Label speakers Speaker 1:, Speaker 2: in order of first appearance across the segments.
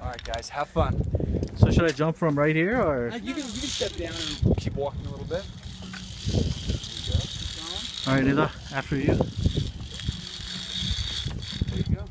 Speaker 1: All right, guys, have fun.
Speaker 2: So should I jump from right here or?
Speaker 1: Uh, you can you can step down and keep walking a little bit.
Speaker 2: All right, Nida, after you.
Speaker 1: There you go.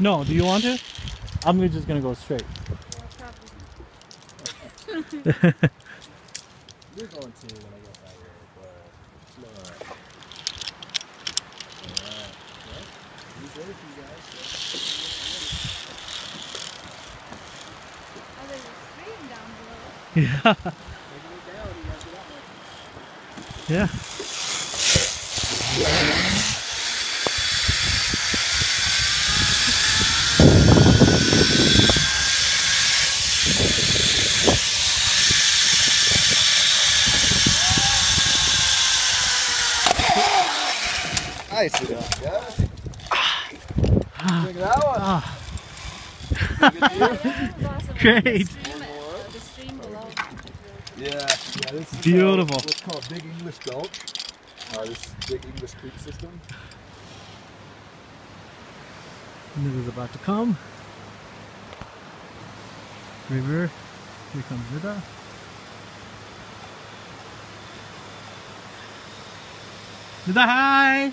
Speaker 2: No, do you want to? I'm just gonna go straight.
Speaker 3: You're going to when I get here, but slow. Alright. Well, he's ready for you guys.
Speaker 4: Oh, there's a stream down below.
Speaker 2: Yeah.
Speaker 3: So taking it down, you guys get out there.
Speaker 2: Yeah.
Speaker 3: Nicely done, guys. Check that one.
Speaker 2: Ah,
Speaker 4: Yeah, that was awesome.
Speaker 2: Great.
Speaker 4: The stream, the stream below.
Speaker 3: Yeah, yeah, this is
Speaker 2: Beautiful.
Speaker 3: Uh, what's called Big English Gulch. Uh, this is Big English Creek system.
Speaker 2: Nida's about to come. River. Here comes Nida. Nida, hi!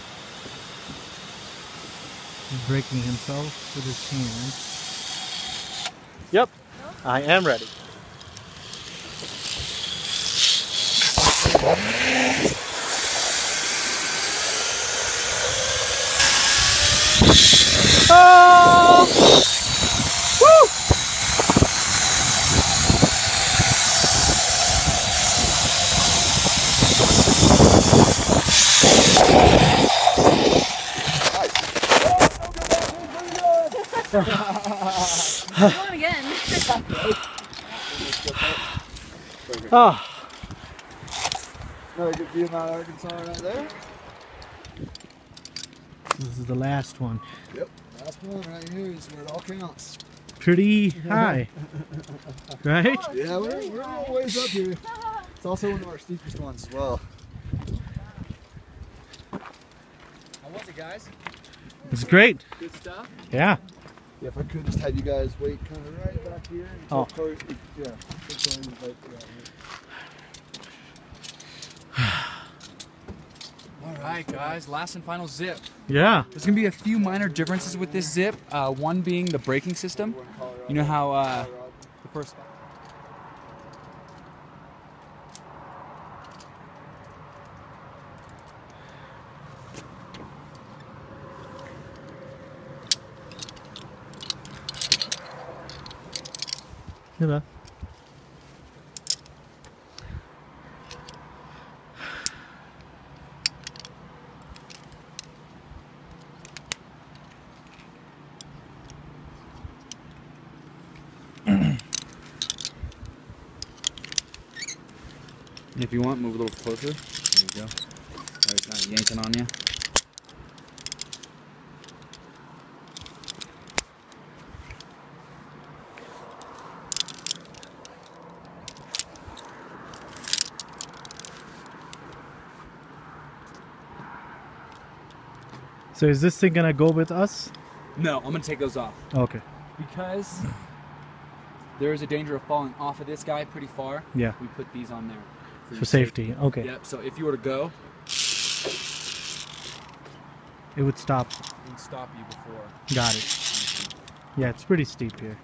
Speaker 2: He's breaking himself with his hand. Yep, I am ready. Oh! Woo!
Speaker 4: Going again.
Speaker 2: Oh,
Speaker 3: Another good view of Mount Arkansas right there.
Speaker 2: this is the last one.
Speaker 3: Yep. Last one right here is where it all counts.
Speaker 2: Pretty high, right?
Speaker 3: Yeah, we're, we're a little ways up here. It's also one of our steepest ones as well.
Speaker 1: How was it, guys?
Speaker 2: It's great.
Speaker 1: Good stuff.
Speaker 2: Yeah.
Speaker 3: Yeah, if I could just have you guys wait kind of right back here. until
Speaker 2: Oh.
Speaker 3: Corey- yeah. until Corey's right around here.
Speaker 1: All right, guys. Last and final zip.
Speaker 2: Yeah.
Speaker 1: There's gonna be a few minor differences with this zip. Uh, one being the braking system.
Speaker 3: We're in Colorado.
Speaker 1: You know how uh, the first.
Speaker 2: That?
Speaker 1: If you want, move a little closer. There you go. That it's not yanking on you.
Speaker 2: So is this thing gonna go with us?
Speaker 1: No, I'm gonna take those off
Speaker 2: Okay.
Speaker 1: because there is a danger of falling off of this guy pretty far.
Speaker 2: Yeah.
Speaker 1: We put these on there
Speaker 2: For
Speaker 1: your
Speaker 2: safety. Okay.
Speaker 1: Yep. So if you were to go,
Speaker 2: It would stop.
Speaker 1: it would stop you before.
Speaker 2: Got it. Yeah, it's pretty steep here.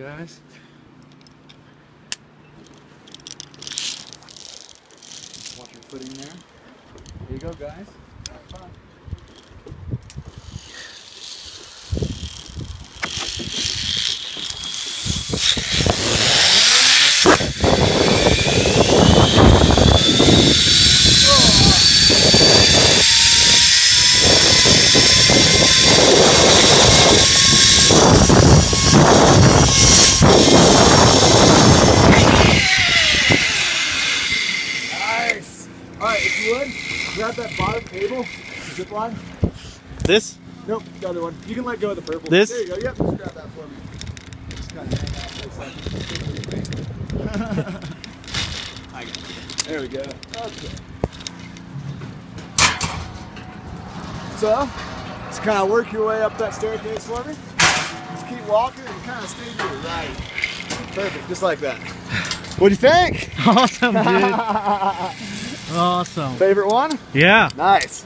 Speaker 1: Guys. Watch your footing there. There you go, guys.
Speaker 3: Grab that bottom cable, the zip line.
Speaker 2: This?
Speaker 3: Nope, the other one. You can let go of the purple.
Speaker 2: This?
Speaker 3: There you go. Yep, just grab that for me. Just kind of hang out for a second. I got it. There we go. Okay. So, just kind of work your way up that staircase for me. Just keep walking and kind of stay to your right. Perfect, just like that. What do you think?
Speaker 2: Awesome, dude. awesome.
Speaker 3: Favorite one?
Speaker 2: Yeah.
Speaker 3: Nice.